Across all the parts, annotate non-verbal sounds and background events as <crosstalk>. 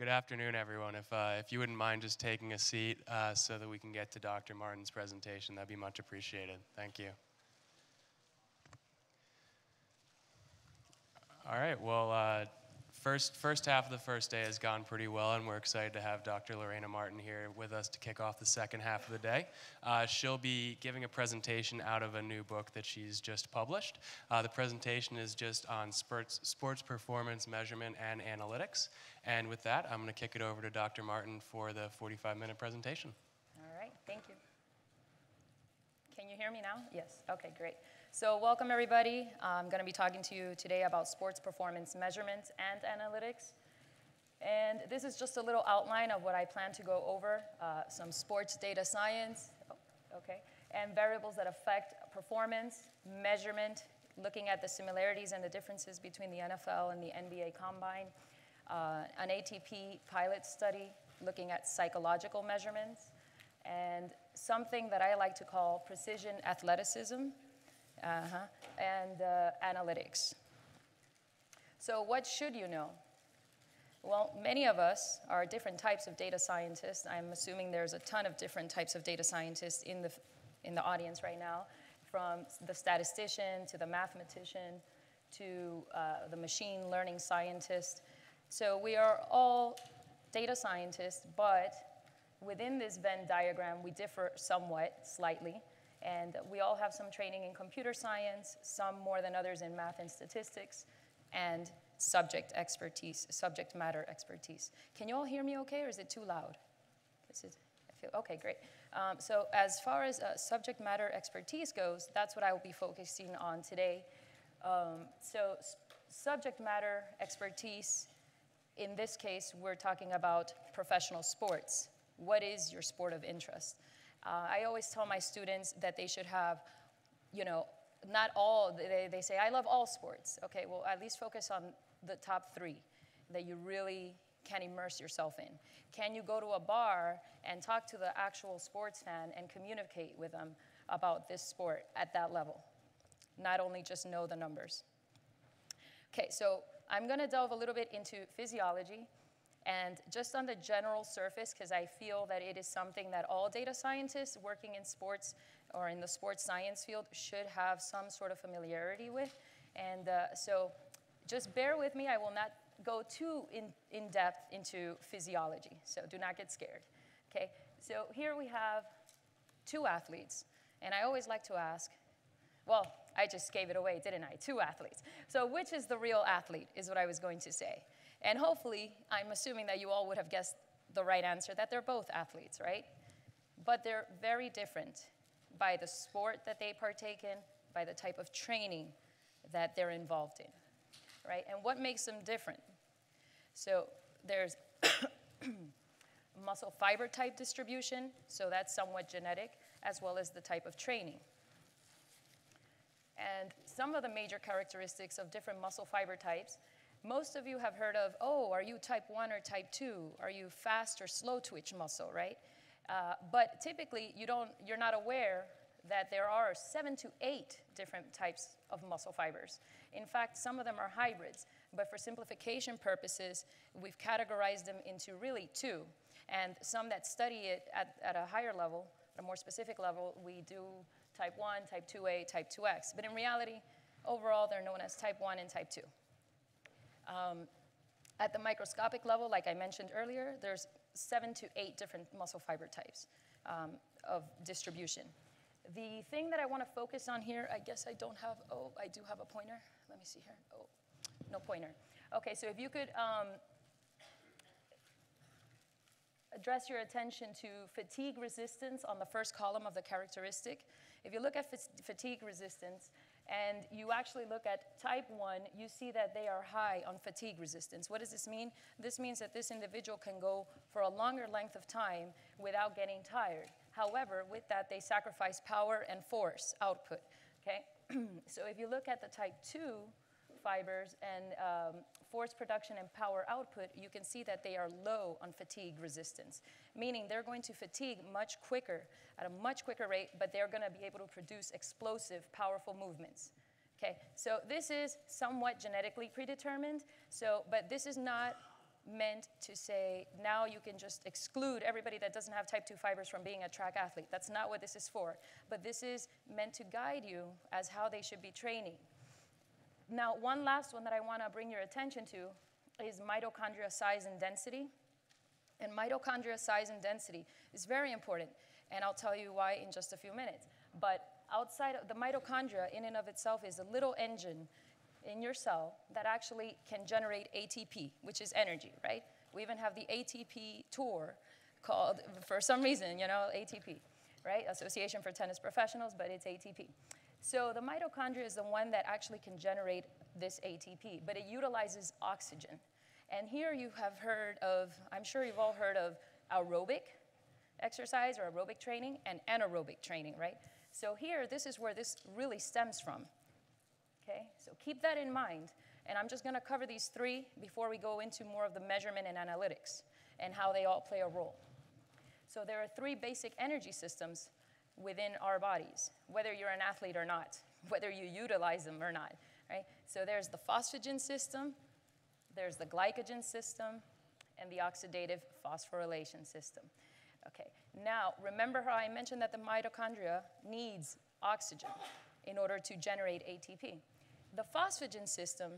Good afternoon, everyone. If, uh, if you wouldn't mind just taking a seat uh, so that we can get to Dr. Martin's presentation, that'd be much appreciated. Thank you. All right, well, uh, first, first half of the first day has gone pretty well, and we're excited to have Dr. Lorena Martin here with us to kick off the second half of the day. Uh, she'll be giving a presentation out of a new book that she's just published. Uh, the presentation is just on sports, sports performance measurement and analytics. And with that, I'm going to kick it over to Dr. Martin for the 45 minute presentation. All right, thank you. Can you hear me now? Yes, okay, great. So welcome everybody. I'm going to be talking to you today about sports performance measurement and analytics. And this is just a little outline of what I plan to go over, uh, some sports data science, oh, okay, and variables that affect performance, measurement, looking at the similarities and the differences between the NFL and the NBA Combine, uh, an ATP pilot study looking at psychological measurements, and something that I like to call precision athleticism, uh-huh, and uh, analytics. So, what should you know? Well, many of us are different types of data scientists. I'm assuming there's a ton of different types of data scientists in the, in the audience right now, from the statistician to the mathematician to uh, the machine learning scientist. So, we are all data scientists, but within this Venn diagram, we differ somewhat, slightly. And we all have some training in computer science, some more than others in math and statistics, and subject expertise, subject matter expertise. Can you all hear me okay, or is it too loud? It, I feel, okay, great. Um, so as far as uh, subject matter expertise goes, that's what I will be focusing on today. Um, so subject matter expertise, in this case, we're talking about professional sports. What is your sport of interest? Uh, I always tell my students that they should have, you know, not all, they, they say, I love all sports. Okay, well, at least focus on the top three that you really can immerse yourself in. Can you go to a bar and talk to the actual sports fan and communicate with them about this sport at that level? Not only just know the numbers. Okay, so I'm gonna delve a little bit into physiology and just on the general surface, because I feel that it is something that all data scientists working in sports or in the sports science field should have some sort of familiarity with. And uh, so just bear with me. I will not go too in, in depth into physiology, so do not get scared. Okay, so here we have two athletes. And I always like to ask, well, I just gave it away, didn't I? Two athletes. So which is the real athlete, is what I was going to say. And hopefully, I'm assuming that you all would have guessed the right answer that they're both athletes, right? But they're very different by the sport that they partake in, by the type of training that they're involved in, right? And what makes them different? So there's <coughs> muscle fiber type distribution, so that's somewhat genetic, as well as the type of training. And some of the major characteristics of different muscle fiber types most of you have heard of, oh, are you type 1 or type 2? Are you fast or slow twitch muscle, right? Uh, but typically, you don't, you're not aware that there are seven to eight different types of muscle fibers. In fact, some of them are hybrids, but for simplification purposes, we've categorized them into really two. And some that study it at, at a higher level, a more specific level, we do type 1, type 2A, type 2X. But in reality, overall, they're known as type 1 and type 2. Um, at the microscopic level, like I mentioned earlier, there's seven to eight different muscle fiber types um, of distribution. The thing that I want to focus on here, I guess I don't have, oh, I do have a pointer. Let me see here. Oh, no pointer. Okay, so if you could um, address your attention to fatigue resistance on the first column of the characteristic. If you look at fatigue resistance, and you actually look at type 1, you see that they are high on fatigue resistance. What does this mean? This means that this individual can go for a longer length of time without getting tired. However, with that, they sacrifice power and force output. Okay? <clears throat> so if you look at the type 2 fibers and um, force production and power output, you can see that they are low on fatigue resistance, meaning they're going to fatigue much quicker, at a much quicker rate, but they're going to be able to produce explosive, powerful movements. Okay, so this is somewhat genetically predetermined, so, but this is not meant to say now you can just exclude everybody that doesn't have type 2 fibers from being a track athlete. That's not what this is for. But this is meant to guide you as how they should be training. Now, one last one that I want to bring your attention to is mitochondria size and density. And mitochondria size and density is very important, and I'll tell you why in just a few minutes. But outside of the mitochondria, in and of itself, is a little engine in your cell that actually can generate ATP, which is energy, right? We even have the ATP tour called, for some reason, you know, ATP, right? Association for Tennis Professionals, but it's ATP. So the mitochondria is the one that actually can generate this ATP, but it utilizes oxygen. And here you have heard of, I'm sure you've all heard of aerobic exercise or aerobic training and anaerobic training, right? So here, this is where this really stems from. Okay, so keep that in mind. And I'm just going to cover these three before we go into more of the measurement and analytics and how they all play a role. So there are three basic energy systems within our bodies, whether you're an athlete or not, <laughs> whether you utilize them or not, right? So there's the phosphagen system, there's the glycogen system, and the oxidative phosphorylation system. Okay, now remember how I mentioned that the mitochondria needs oxygen in order to generate ATP. The phosphagen system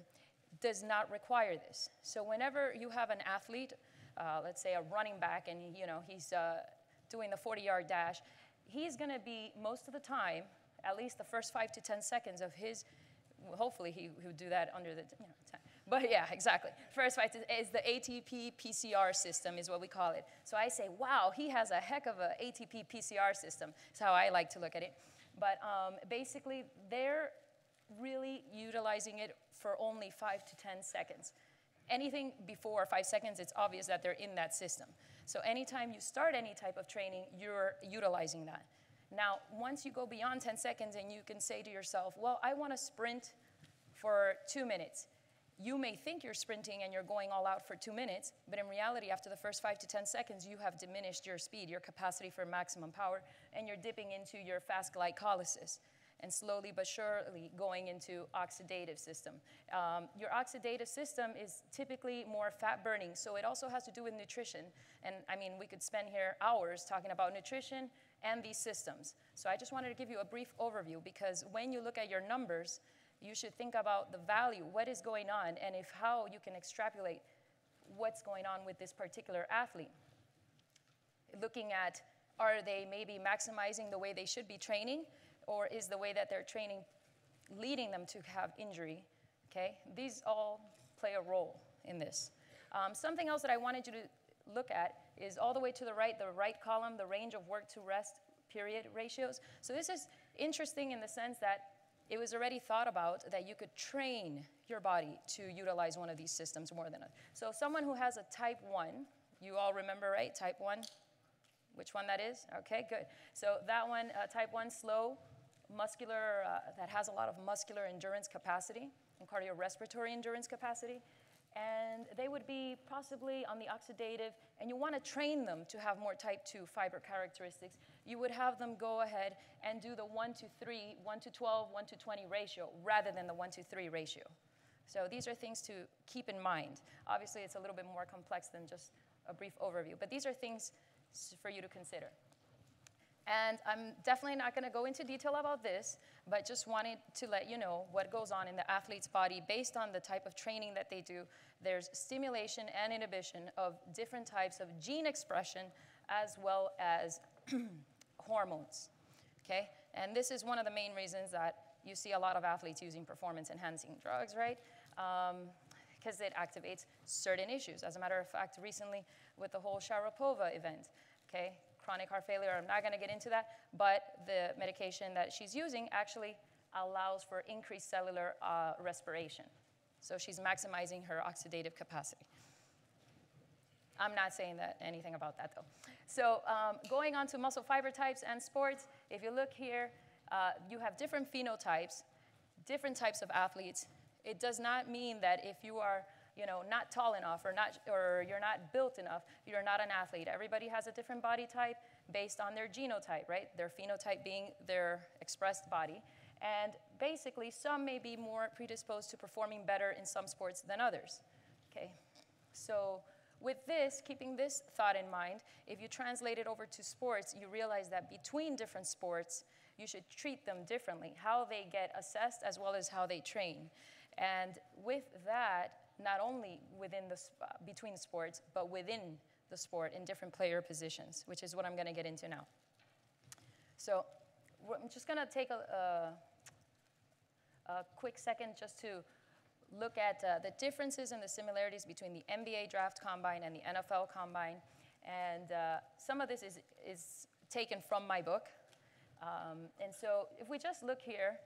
does not require this. So whenever you have an athlete, uh, let's say a running back, and you know he's uh, doing the 40-yard dash, he's going to be most of the time, at least the first five to 10 seconds of his. Hopefully, he would do that under the you know, time. But yeah, exactly. First fight is the ATP PCR system, is what we call it. So I say, wow, he has a heck of a ATP PCR system. That's how I like to look at it. But um, basically, they're really utilizing it for only five to 10 seconds. Anything before five seconds, it's obvious that they're in that system. So anytime you start any type of training, you're utilizing that. Now, once you go beyond 10 seconds and you can say to yourself, well, I want to sprint for two minutes. You may think you're sprinting and you're going all out for two minutes, but in reality, after the first five to 10 seconds, you have diminished your speed, your capacity for maximum power, and you're dipping into your fast glycolysis and slowly but surely going into oxidative system. Um, your oxidative system is typically more fat burning, so it also has to do with nutrition. And I mean, we could spend here hours talking about nutrition and these systems. So I just wanted to give you a brief overview because when you look at your numbers, you should think about the value, what is going on, and if how you can extrapolate what's going on with this particular athlete. Looking at are they maybe maximizing the way they should be training? Or is the way that they're training leading them to have injury? Okay, these all play a role in this. Um, something else that I wanted you to look at is all the way to the right, the right column, the range of work to rest period ratios. So this is interesting in the sense that it was already thought about that you could train your body to utilize one of these systems more than a. So someone who has a type 1, you all remember, right? Type 1? Which one that is? Okay, good. So that one, uh, type 1, slow muscular, uh, that has a lot of muscular endurance capacity and cardiorespiratory endurance capacity. And they would be possibly on the oxidative, and you want to train them to have more type 2 fiber characteristics. You would have them go ahead and do the 1 to 3, 1 to 12, 1 to 20 ratio rather than the 1 to 3 ratio. So these are things to keep in mind. Obviously, it's a little bit more complex than just a brief overview, but these are things for you to consider. And I'm definitely not going to go into detail about this, but just wanted to let you know what goes on in the athlete's body based on the type of training that they do. There's stimulation and inhibition of different types of gene expression as well as <clears throat> hormones. Okay? And this is one of the main reasons that you see a lot of athletes using performance enhancing drugs, right? Because um, it activates certain issues. As a matter of fact, recently with the whole Sharapova event, okay, chronic heart failure. I'm not going to get into that, but the medication that she's using actually allows for increased cellular uh, respiration. So she's maximizing her oxidative capacity. I'm not saying that anything about that though. So um, going on to muscle fiber types and sports, if you look here, uh, you have different phenotypes, different types of athletes. It does not mean that if you are you know, not tall enough or, not, or you're not built enough, you're not an athlete. Everybody has a different body type based on their genotype, right? Their phenotype being their expressed body. And basically, some may be more predisposed to performing better in some sports than others. Okay, so with this, keeping this thought in mind, if you translate it over to sports, you realize that between different sports, you should treat them differently, how they get assessed as well as how they train. And with that, not only within the, between sports, but within the sport in different player positions, which is what I'm going to get into now. So I'm just going to take a, a, a, quick second just to look at uh, the differences and the similarities between the NBA draft combine and the NFL combine. And uh, some of this is, is taken from my book. Um, and so if we just look here,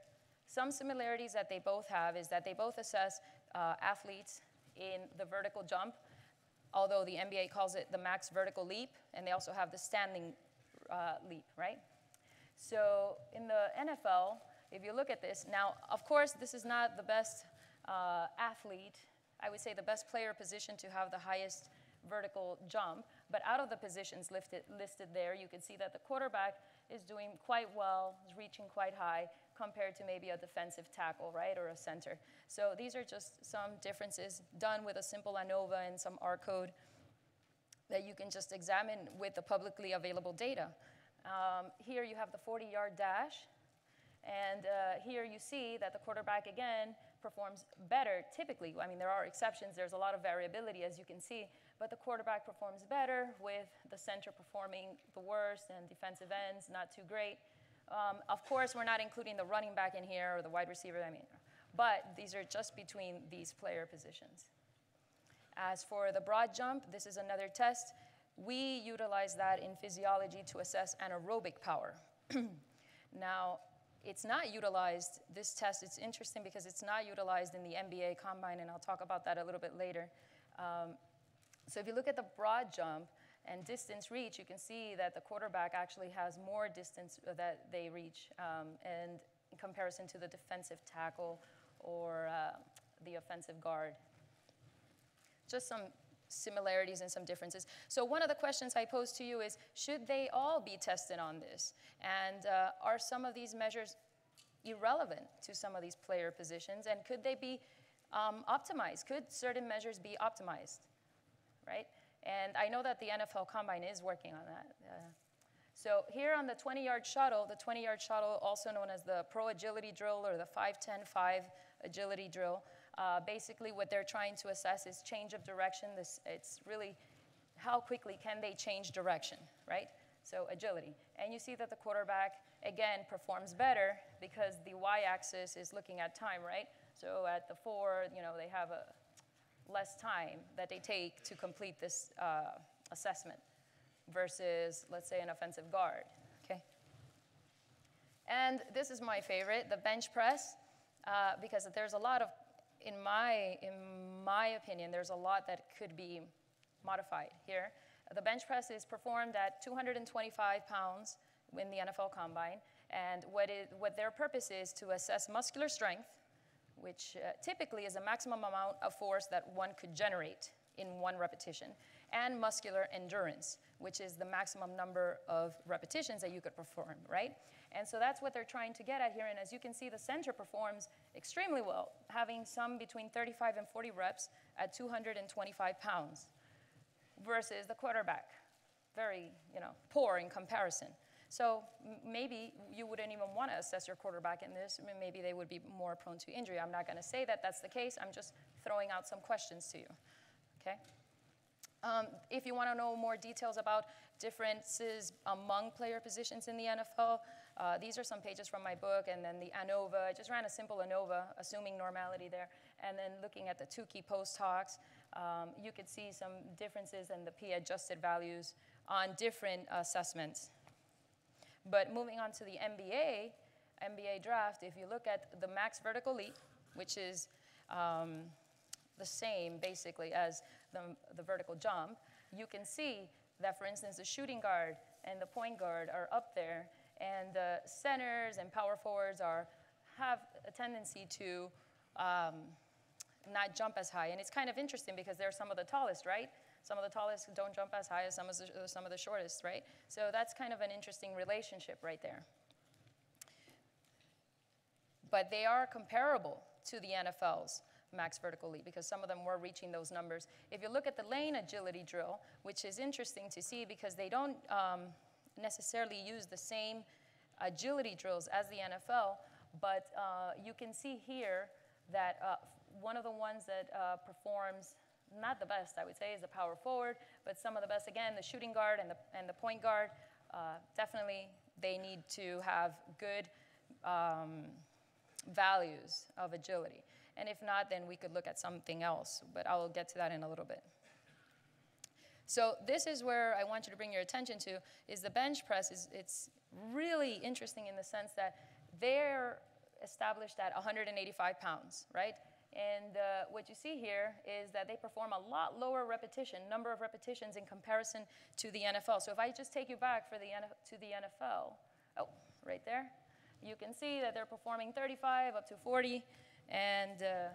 some similarities that they both have is that they both assess uh, athletes in the vertical jump, although the NBA calls it the max vertical leap, and they also have the standing uh, leap, right? So in the NFL, if you look at this, now, of course, this is not the best uh, athlete, I would say the best player position to have the highest vertical jump, but out of the positions lifted, listed there, you can see that the quarterback is doing quite well, is reaching quite high compared to maybe a defensive tackle, right, or a center. So these are just some differences done with a simple ANOVA and some R code that you can just examine with the publicly available data. Um, here you have the 40-yard dash, and uh, here you see that the quarterback, again, performs better typically. I mean, there are exceptions. There's a lot of variability, as you can see, but the quarterback performs better with the center performing the worst and defensive ends not too great. Um, of course, we're not including the running back in here or the wide receiver, I mean, but these are just between these player positions. As for the broad jump, this is another test. We utilize that in physiology to assess anaerobic power. <clears throat> now, it's not utilized, this test, it's interesting because it's not utilized in the NBA combine, and I'll talk about that a little bit later. Um, so if you look at the broad jump and distance reach, you can see that the quarterback actually has more distance that they reach um, and in comparison to the defensive tackle or uh, the offensive guard. Just some similarities and some differences. So one of the questions I pose to you is, should they all be tested on this? And uh, are some of these measures irrelevant to some of these player positions? And could they be um, optimized? Could certain measures be optimized? right? And I know that the NFL Combine is working on that. Uh, so here on the 20-yard shuttle, the 20-yard shuttle, also known as the Pro Agility Drill or the 5-10-5 Agility Drill, uh, basically what they're trying to assess is change of direction. This, it's really how quickly can they change direction, right? So agility. And you see that the quarterback, again, performs better because the y-axis is looking at time, right? So at the four, you know, they have a less time that they take to complete this uh, assessment versus, let's say, an offensive guard, okay? And this is my favorite, the bench press, uh, because there's a lot of, in my, in my opinion, there's a lot that could be modified here. The bench press is performed at 225 pounds in the NFL Combine, and what, it, what their purpose is to assess muscular strength, which uh, typically is a maximum amount of force that one could generate in one repetition, and muscular endurance, which is the maximum number of repetitions that you could perform, right? And so that's what they're trying to get at here. And as you can see, the center performs extremely well, having some between 35 and 40 reps at 225 pounds, versus the quarterback, very, you know, poor in comparison. So maybe you wouldn't even want to assess your quarterback in this. Maybe they would be more prone to injury. I'm not going to say that that's the case. I'm just throwing out some questions to you. Okay? Um, if you want to know more details about differences among player positions in the NFL, uh, these are some pages from my book, and then the ANOVA. I just ran a simple ANOVA, assuming normality there, and then looking at the Tukey post hocks, um, you could see some differences in the P adjusted values on different assessments. But moving on to the NBA, NBA draft, if you look at the max vertical leap, which is um, the same basically as the, the vertical jump, you can see that, for instance, the shooting guard and the point guard are up there, and the centers and power forwards are have a tendency to um, not jump as high. And it's kind of interesting because they're some of the tallest, right? Some of the tallest don't jump as high as some of the, some of the shortest, right? So that's kind of an interesting relationship right there. But they are comparable to the NFL's max vertical leap because some of them were reaching those numbers. If you look at the lane agility drill, which is interesting to see because they don't um, necessarily use the same agility drills as the NFL, but uh, you can see here that uh, one of the ones that uh, performs not the best, I would say, is the power forward, but some of the best, again, the shooting guard and the, and the point guard, uh, definitely they need to have good um, values of agility. And if not, then we could look at something else, but I will get to that in a little bit. So this is where I want you to bring your attention to is the bench press is it's really interesting in the sense that they're established at 185 pounds, right? And uh, what you see here is that they perform a lot lower repetition, number of repetitions in comparison to the NFL. So if I just take you back for the to the NFL, oh, right there, you can see that they're performing 35 up to 40, and uh,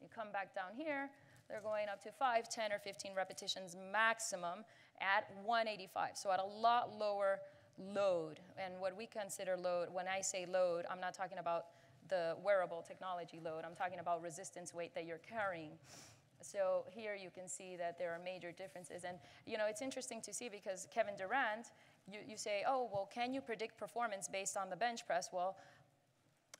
you come back down here, they're going up to 5, 10, or 15 repetitions maximum at 185. So at a lot lower load. And what we consider load, when I say load, I'm not talking about the wearable technology load. I'm talking about resistance weight that you're carrying. So here you can see that there are major differences. And you know, it's interesting to see because Kevin Durant, you, you say, oh, well, can you predict performance based on the bench press? Well,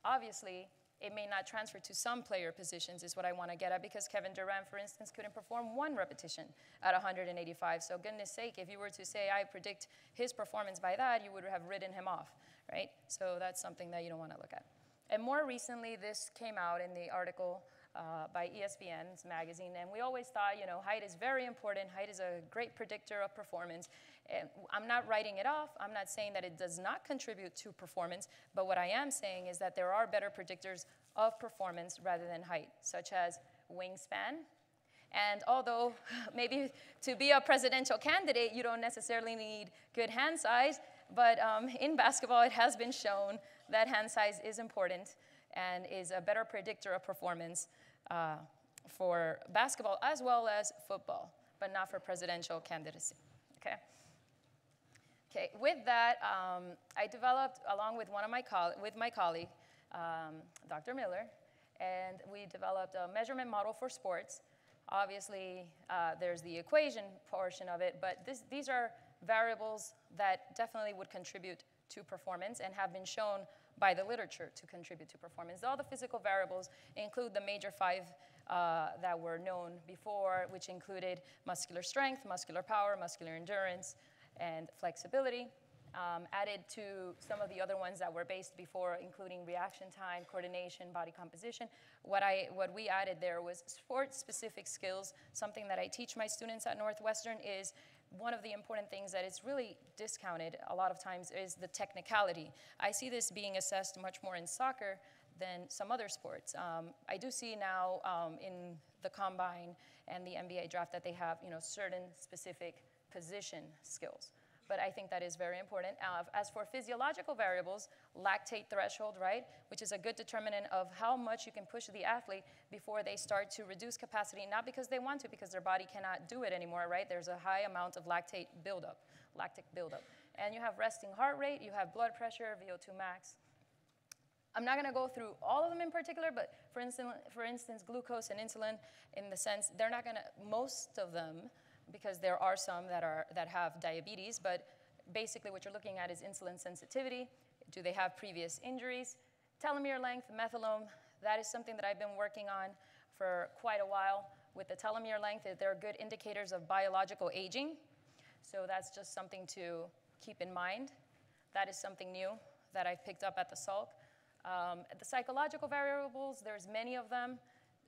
obviously, it may not transfer to some player positions is what I want to get at because Kevin Durant, for instance, couldn't perform one repetition at 185. So goodness sake, if you were to say I predict his performance by that, you would have written him off, right? So that's something that you don't want to look at. And more recently, this came out in the article uh, by ESPN's magazine, and we always thought, you know, height is very important. Height is a great predictor of performance. And I'm not writing it off. I'm not saying that it does not contribute to performance, but what I am saying is that there are better predictors of performance rather than height, such as wingspan. And although <laughs> maybe to be a presidential candidate, you don't necessarily need good hand size, but um, in basketball, it has been shown that hand size is important and is a better predictor of performance uh, for basketball as well as football, but not for presidential candidacy. Okay. Okay. With that, um, I developed along with one of my with my colleague, um, Dr. Miller, and we developed a measurement model for sports. Obviously, uh, there's the equation portion of it, but this, these are variables that definitely would contribute to performance and have been shown by the literature to contribute to performance. All the physical variables include the major five uh, that were known before, which included muscular strength, muscular power, muscular endurance, and flexibility. Um, added to some of the other ones that were based before, including reaction time, coordination, body composition. What, I, what we added there was sport-specific skills. Something that I teach my students at Northwestern is one of the important things that is really discounted a lot of times is the technicality. I see this being assessed much more in soccer than some other sports. Um, I do see now um, in the combine and the NBA draft that they have, you know, certain specific position skills but I think that is very important. Uh, as for physiological variables, lactate threshold, right, which is a good determinant of how much you can push the athlete before they start to reduce capacity, not because they want to, because their body cannot do it anymore, right? There's a high amount of lactate buildup, lactic buildup. And you have resting heart rate, you have blood pressure, VO2 max. I'm not going to go through all of them in particular, but for instance, for instance, glucose and insulin, in the sense, they're not going to, most of them, because there are some that, are, that have diabetes, but basically what you're looking at is insulin sensitivity. Do they have previous injuries? Telomere length, methylome, that is something that I've been working on for quite a while. With the telomere length, they're good indicators of biological aging. So that's just something to keep in mind. That is something new that I've picked up at the Salk. Um, the psychological variables, there's many of them.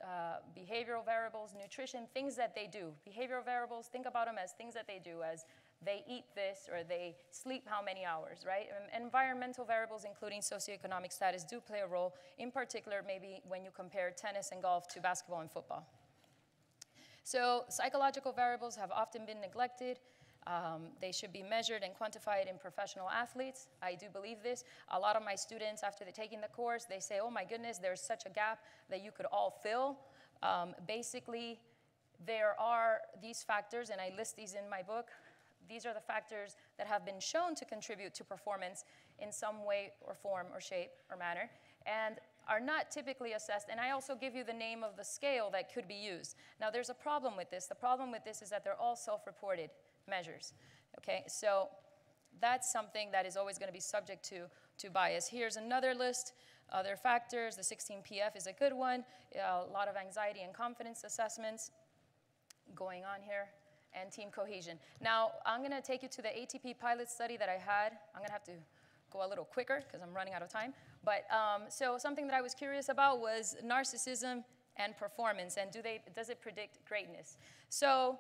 Uh, behavioral variables, nutrition, things that they do. Behavioral variables, think about them as things that they do, as they eat this or they sleep how many hours, right? And environmental variables, including socioeconomic status, do play a role, in particular, maybe when you compare tennis and golf to basketball and football. So, psychological variables have often been neglected. Um, they should be measured and quantified in professional athletes. I do believe this. A lot of my students, after they're taking the course, they say, oh my goodness, there's such a gap that you could all fill. Um, basically, there are these factors, and I list these in my book. These are the factors that have been shown to contribute to performance in some way or form or shape or manner. And are not typically assessed. And I also give you the name of the scale that could be used. Now, there's a problem with this. The problem with this is that they're all self reported measures. Okay, so that's something that is always going to be subject to, to bias. Here's another list. Other factors, the 16PF is a good one. A lot of anxiety and confidence assessments going on here, and team cohesion. Now, I'm going to take you to the ATP pilot study that I had. I'm going to have to go a little quicker because I'm running out of time. But um, so something that I was curious about was narcissism and performance, and do they, does it predict greatness? So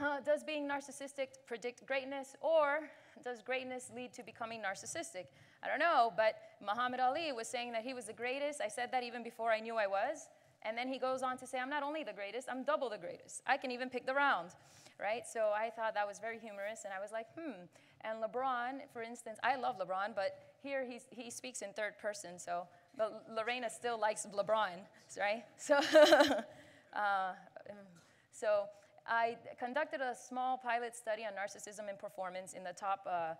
uh, does being narcissistic predict greatness, or does greatness lead to becoming narcissistic? I don't know, but Muhammad Ali was saying that he was the greatest. I said that even before I knew I was. And then he goes on to say, I'm not only the greatest, I'm double the greatest. I can even pick the round, right? So I thought that was very humorous, and I was like, hmm. And LeBron, for instance, I love LeBron, but here he's, he speaks in third person, so but Lorena still likes LeBron, right? <laughs> So, <laughs> uh, so I conducted a small pilot study on narcissism and performance in the top uh,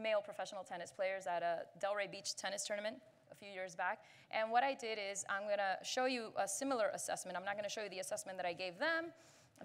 male professional tennis players at a Delray Beach tennis tournament a few years back. And what I did is I'm going to show you a similar assessment. I'm not going to show you the assessment that I gave them,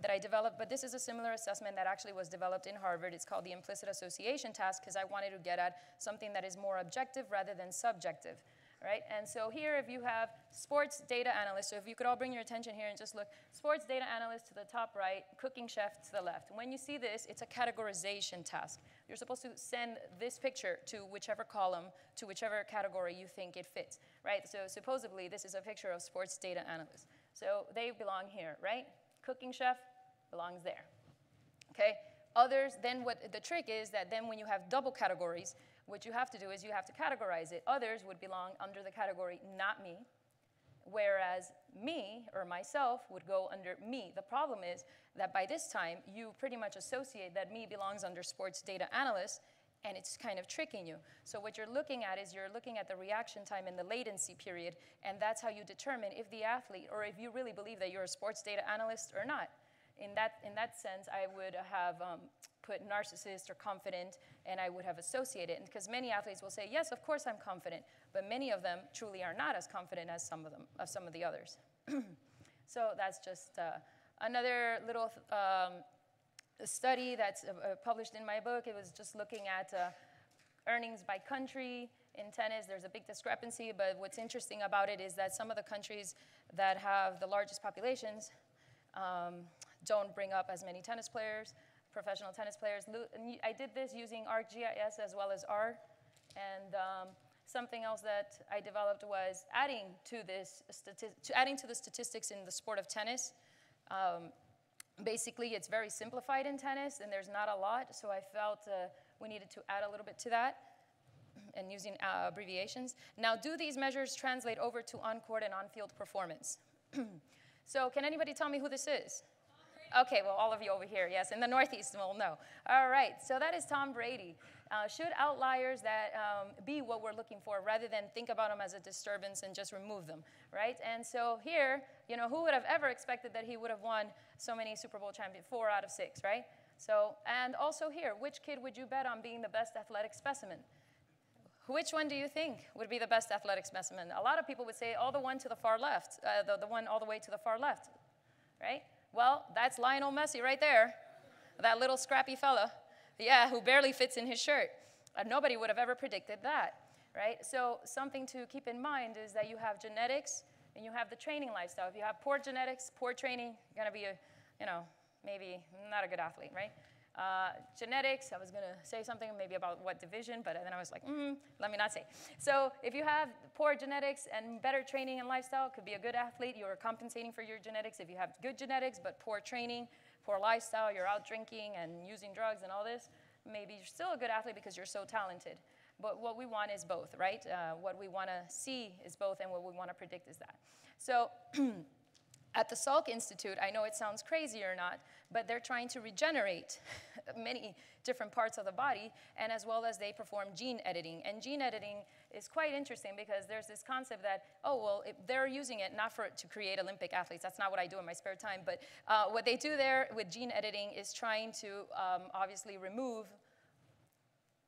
that I developed, but this is a similar assessment that actually was developed in Harvard. It's called the implicit association task because I wanted to get at something that is more objective rather than subjective right? And so here, if you have sports data analyst, so if you could all bring your attention here and just look, sports data analyst to the top right, cooking chef to the left. When you see this, it's a categorization task. You're supposed to send this picture to whichever column, to whichever category you think it fits, right? So supposedly, this is a picture of sports data analyst. So they belong here, right? Cooking chef belongs there, okay? Others, then what the trick is that then when you have double categories, what you have to do is you have to categorize it. Others would belong under the category not me, whereas me or myself would go under me. The problem is that by this time, you pretty much associate that me belongs under sports data analyst, and it's kind of tricking you. So what you're looking at is you're looking at the reaction time and the latency period, and that's how you determine if the athlete, or if you really believe that you're a sports data analyst or not. In that, in that sense, I would have um, put narcissist or confident, and I would have associated it. Because many athletes will say, yes, of course I'm confident, but many of them truly are not as confident as some of them, of some of the others. <clears throat> so that's just uh, another little um, study that's uh, uh, published in my book. It was just looking at uh, earnings by country in tennis. There's a big discrepancy, but what's interesting about it is that some of the countries that have the largest populations um, don't bring up as many tennis players professional tennis players. I did this using ArcGIS as well as R. And um, something else that I developed was adding to this, to adding to the statistics in the sport of tennis. Um, basically, it's very simplified in tennis, and there's not a lot, so I felt uh, we needed to add a little bit to that and using uh, abbreviations. Now, do these measures translate over to on-court and on-field performance? <clears throat> so can anybody tell me who this is? Okay, well, all of you over here, yes, in the Northeast will know. All right, so that is Tom Brady. Uh, should outliers that um, be what we're looking for rather than think about them as a disturbance and just remove them, right? And so here, you know, who would have ever expected that he would have won so many Super Bowl champions, four out of six, right? So, and also here, which kid would you bet on being the best athletic specimen? Which one do you think would be the best athletic specimen? A lot of people would say, all the one to the far left, uh, the, the one all the way to the far left, right? Well, that's Lionel Messi right there, that little scrappy fella, yeah, who barely fits in his shirt. Uh, nobody would have ever predicted that, right? So something to keep in mind is that you have genetics and you have the training lifestyle. If you have poor genetics, poor training, you're gonna be a, you know, maybe not a good athlete, right? Uh, genetics, I was going to say something maybe about what division, but then I was like, mm, let me not say. So if you have poor genetics and better training and lifestyle, could be a good athlete. You're compensating for your genetics. If you have good genetics but poor training, poor lifestyle, you're out drinking and using drugs and all this, maybe you're still a good athlete because you're so talented. But what we want is both, right? Uh, what we want to see is both, and what we want to predict is that. So <clears throat> At the Salk Institute, I know it sounds crazy or not, but they're trying to regenerate <laughs> many different parts of the body, and as well as they perform gene editing. And gene editing is quite interesting because there's this concept that, oh, well, they're using it not for to create Olympic athletes. That's not what I do in my spare time. But uh, what they do there with gene editing is trying to um, obviously remove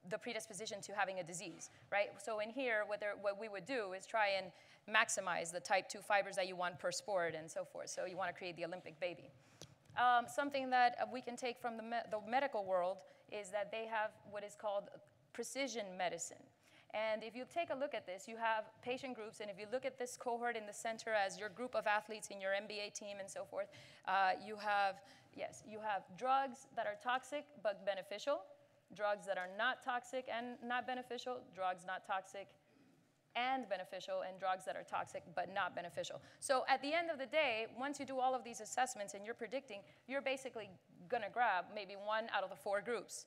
the predisposition to having a disease, right? So in here, what, what we would do is try and maximize the type 2 fibers that you want per sport and so forth. So you want to create the Olympic baby. Um, something that we can take from the, me- the medical world is that they have what is called precision medicine. And if you take a look at this, you have patient groups, and if you look at this cohort in the center as your group of athletes in your NBA team and so forth, uh, you have, yes, you have drugs that are toxic but beneficial, drugs that are not toxic and not beneficial, drugs not toxic and beneficial, and drugs that are toxic but not beneficial. So at the end of the day, once you do all of these assessments and you're predicting, you're basically gonna grab maybe one out of the four groups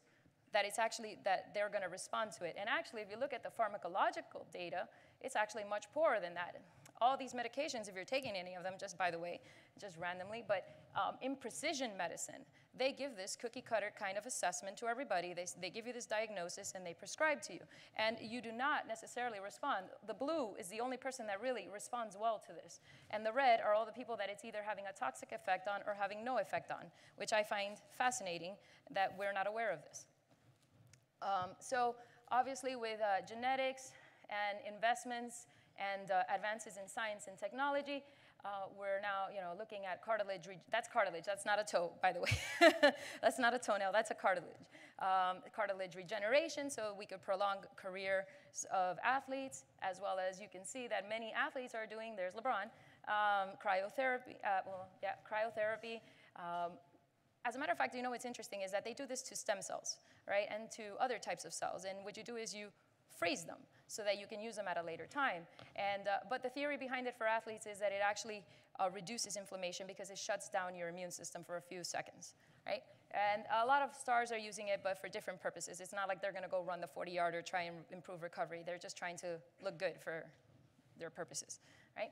that it's actually that they're going to respond to it. And actually, if you look at the pharmacological data, it's actually much poorer than that. All these medications, if you're taking any of them, just by the way, just randomly, but um, in precision medicine, they give this cookie cutter kind of assessment to everybody. They, they give you this diagnosis and they prescribe to you. And you do not necessarily respond. The blue is the only person that really responds well to this. And the red are all the people that it's either having a toxic effect on or having no effect on, which I find fascinating that we're not aware of this. Um, so obviously with uh, genetics and investments and uh, advances in science and technology, uh, we're now, you know, looking at cartilage. that's cartilage. That's not a toe, by the way. <laughs> that's not a toenail. That's a cartilage. Um, cartilage regeneration, so we could prolong careers of athletes, as well as you can see that many athletes are doing. There's LeBron. Um, cryotherapy. Uh, well, yeah, cryotherapy. Um, as a matter of fact, you know what's interesting is that they do this to stem cells, right, and to other types of cells. And what you do is you freeze them so that you can use them at a later time. And, uh, but the theory behind it for athletes is that it actually uh, reduces inflammation because it shuts down your immune system for a few seconds, right? And a lot of stars are using it, but for different purposes. It's not like they're going to go run the 40 yard or try and improve recovery. They're just trying to look good for their purposes, right?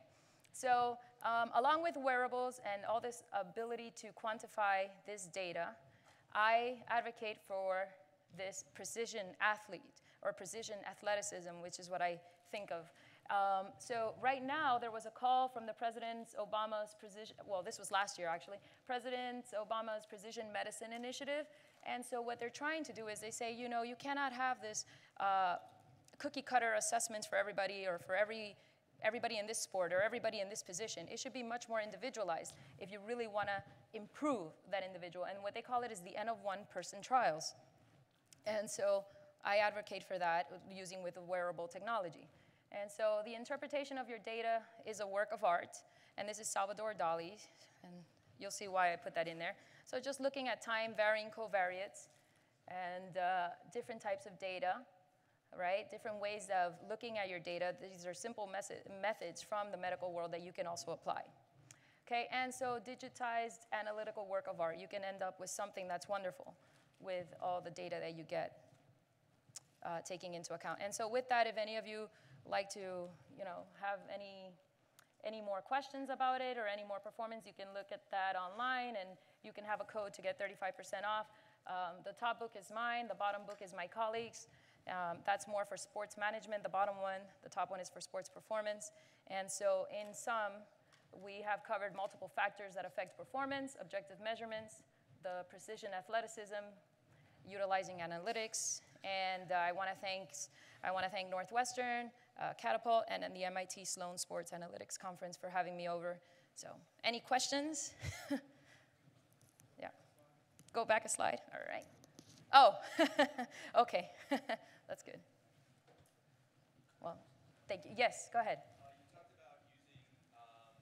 So um, along with wearables and all this ability to quantify this data, I advocate for this precision athlete or precision athleticism, which is what I think of. Um, so right now, there was a call from the President Obama's precision, well, this was last year actually, President Obama's Precision Medicine Initiative. And so what they're trying to do is they say, you know, you cannot have this uh, cookie cutter assessments for everybody or for every everybody in this sport or everybody in this position. It should be much more individualized if you really want to improve that individual. And what they call it is the N of one person trials. And so I advocate for that using with wearable technology. And so the interpretation of your data is a work of art. And this is Salvador Dali. And you'll see why I put that in there. So just looking at time varying covariates and uh, different types of data right? Different ways of looking at your data. These are simple methods from the medical world that you can also apply. Okay, and so digitized analytical work of art, you can end up with something that's wonderful with all the data that you get uh, taking into account. And so with that, if any of you like to, you know, have any any more questions about it or any more performance, you can look at that online and you can have a code to get 35% off. Um, the top book is mine, the bottom book is my colleagues. Um, that's more for sports management. The bottom one, the top one is for sports performance. And so in sum, we have covered multiple factors that affect performance, objective measurements, the precision athleticism, utilizing analytics, and uh, I want to thank I want to thank Northwestern, uh, Catapult, and then the MIT Sloan Sports Analytics Conference for having me over. So, any questions? <laughs> yeah. Go back a slide. All right. Oh, <laughs> okay. <laughs> That's good. Well, thank you. Yes, go ahead. Uh, you talked about using um,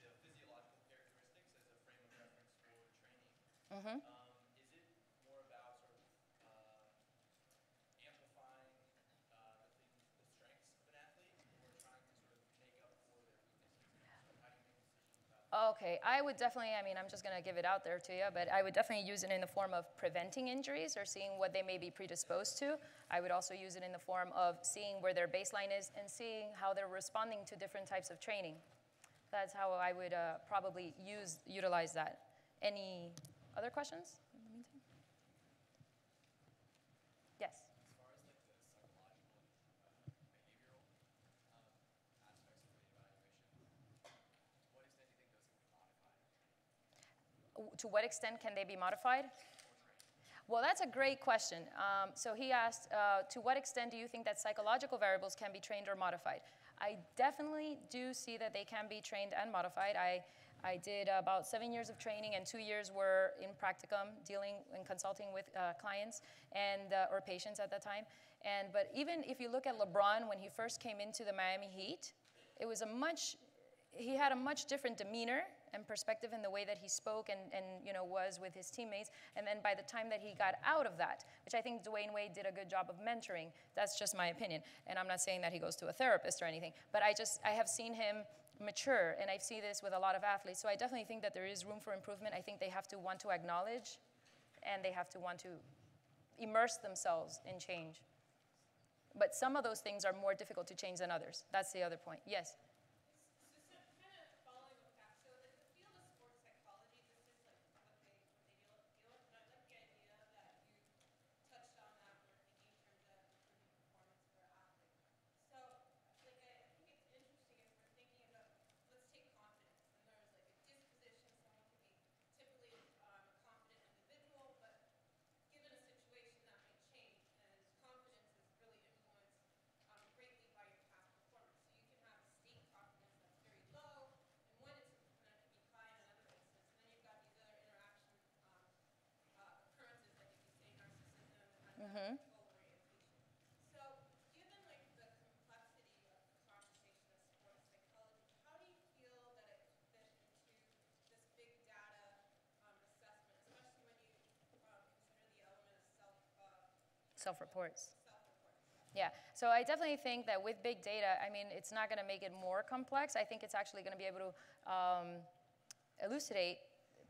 the physiological characteristics as a frame of reference for training. Mm-hmm. Um, is it more about sort of uh, amplifying uh, the, things, the strengths of an athlete, or trying to sort of make up for their weaknesses? So how do you make decisions about Okay, I would definitely, I mean, I'm just to give it out there to you, but I would definitely use it in the form of preventing injuries or seeing what they may be predisposed to. I would also use it in the form of seeing where their baseline is and seeing how they're responding to different types of training. That's how I would uh, probably use, utilize that. Any other questions in the meantime? Yes. as far as like the psychological and uh, behavioral um, aspects of the evaluation? What extent do you think those can be modified? To what extent can they be modified? Well, that's a great question. Um, so he asked, uh, to what extent do you think that psychological variables can be trained or modified? I definitely do see that they can be trained and modified. I, I did about seven years of training, and two years were in practicum, dealing and consulting with uh, clients and uh, or patients at that time. And but even if you look at LeBron when he first came into the Miami Heat, it was a much he had a much different demeanor and perspective in the way that he spoke and, and you know was with his teammates. And then by the time that he got out of that, which I think Dwyane Wade did a good job of mentoring, that's just my opinion. And I'm not saying that he goes to a therapist or anything, but I just I have seen him mature, and I see this with a lot of athletes. So I definitely think that there is room for improvement. I think they have to want to acknowledge, and they have to want to immerse themselves in change. But some of those things are more difficult to change than others. That's the other point. Yes. So, so kind of following with that, so in the field of sports psychology, this is like what they what they deal, deal with. But I like the idea that you touched on that when we're thinking in terms of improving performance for athletes. So, like I, I think it's interesting if we're thinking about let's take confidence, and there's like a disposition. Someone can be typically um, a confident individual, but given a situation that may change, and confidence is really influenced um, greatly by your past performance. So you can have a state confidence that's very low in one instance, and it can be high in another instance. And then you've got these other interaction um, uh, occurrences, like if you say narcissism and control orientation. So given like the complexity of the conversation of sports psychology, how do you feel that it could fit into this big data um, assessment, especially when you um, consider the element of self uh, Self-reports. Yeah, so I definitely think that with big data, I mean, it's not going to make it more complex. I think it's actually going to be able to um, elucidate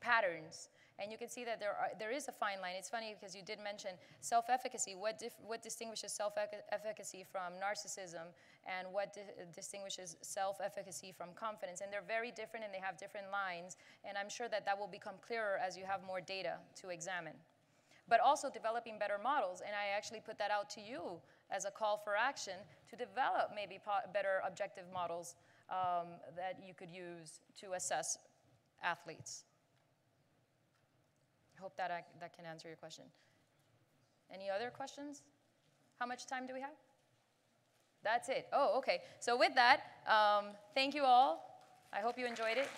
patterns. And you can see that there, are, there is a fine line. It's funny because you did mention self efficacy. What, what distinguishes self efficacy from narcissism, and what di- distinguishes self efficacy from confidence? And they're very different and they have different lines. And I'm sure that that will become clearer as you have more data to examine but also developing better models. And I actually put that out to you as a call for action to develop maybe better objective models um, that you could use to assess athletes. Hope that I, that can answer your question. Any other questions? How much time do we have? That's it. Oh, okay. So with that, um, thank you all. I hope you enjoyed it.